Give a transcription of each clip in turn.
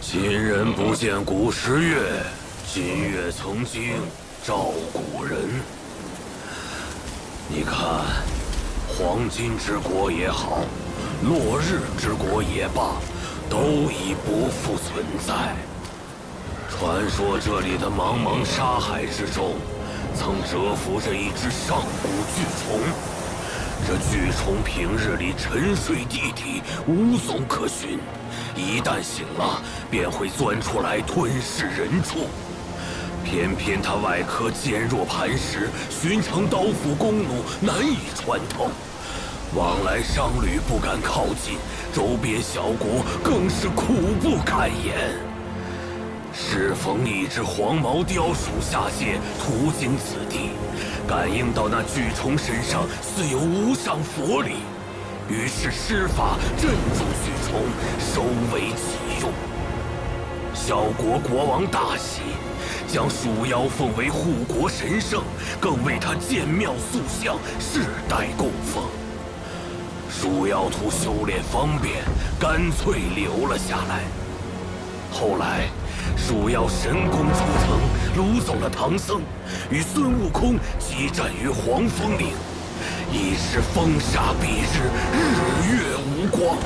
今人不见古时月今月曾经照古人。你看黄金之国也好落日之国也罢都已不复存在。传说这里的茫茫沙海之中曾蛰伏着一只上古巨虫。这巨虫平日里沉睡地底，无踪可寻。一旦醒了，便会钻出来吞噬人畜。偏偏它外壳坚若磐石，寻常刀斧弓弩难以穿透，往来商旅不敢靠近，周边小国更是苦不堪言。适逢一只黄毛雕鼠下界，途经此地，感应到那巨虫身上似有无上佛力。于是施法镇住巨虫，收为己用。小国国王大喜，将鼠妖奉为护国神圣，更为他建庙塑像，世代供奉。鼠妖图修炼方便，干脆留了下来。后来，鼠妖神功出城，掳走了唐僧，与孙悟空激战于黄风岭。已是风沙蔽日，日月无光。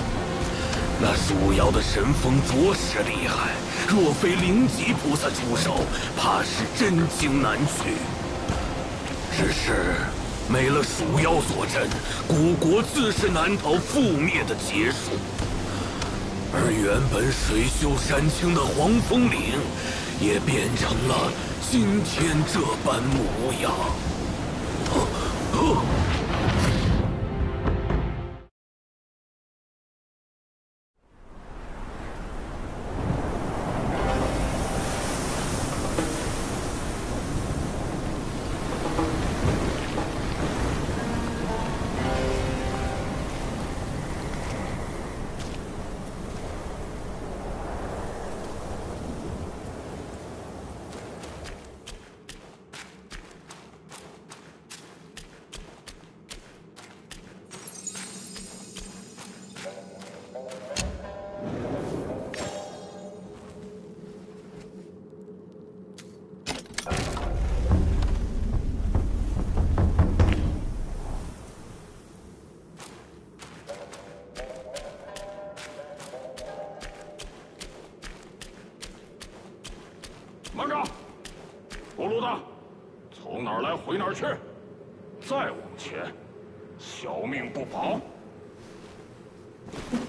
那鼠妖的神风着实厉害，若非灵吉菩萨出手，怕是真经难取。只是没了鼠妖坐镇，古国自是难逃覆灭的劫数。而原本水秀山清的黄风岭，也变成了今天这般模样。来回哪儿去，再往前，小命不保。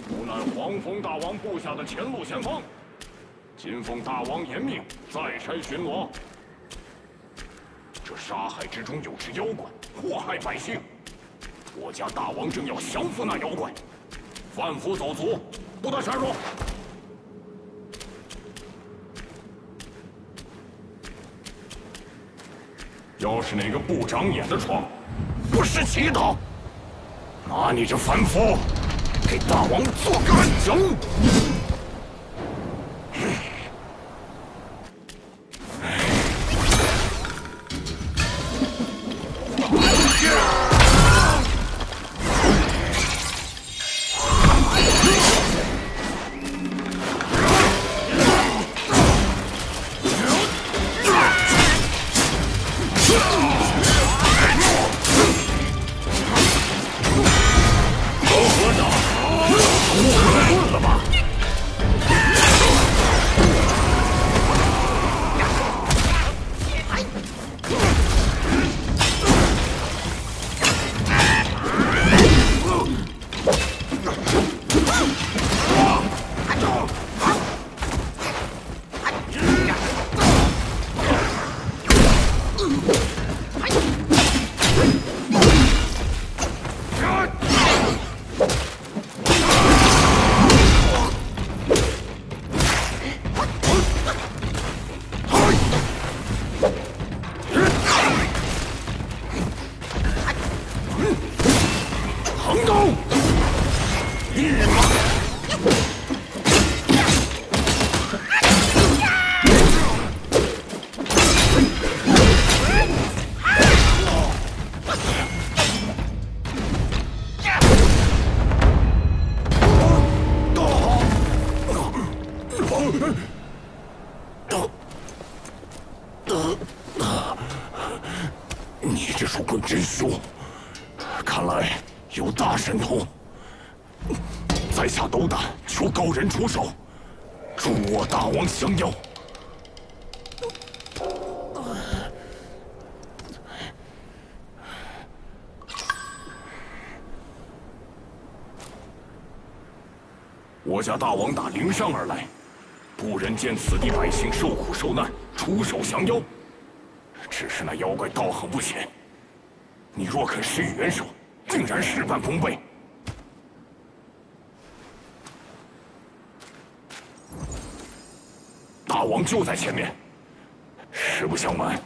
吾乃黄风大王部下的前路先锋，今奉大王严命，在山巡逻。这沙海之中有只妖怪，祸害百姓，我家大王正要降服那妖怪，贩夫走卒，不得擅入。要是哪个不长眼的闯，不识祈祷，拿你这凡夫给大王做个走你你这束棍真凶看来有大。神通，在下斗胆求高人出手，助我大王降妖。我家大王打灵山而来，不忍见此地百姓受苦受难，出手降妖。只是那妖怪道行不浅，你若肯施以援手，竟然事半功倍。大王就在前面，实不相瞒。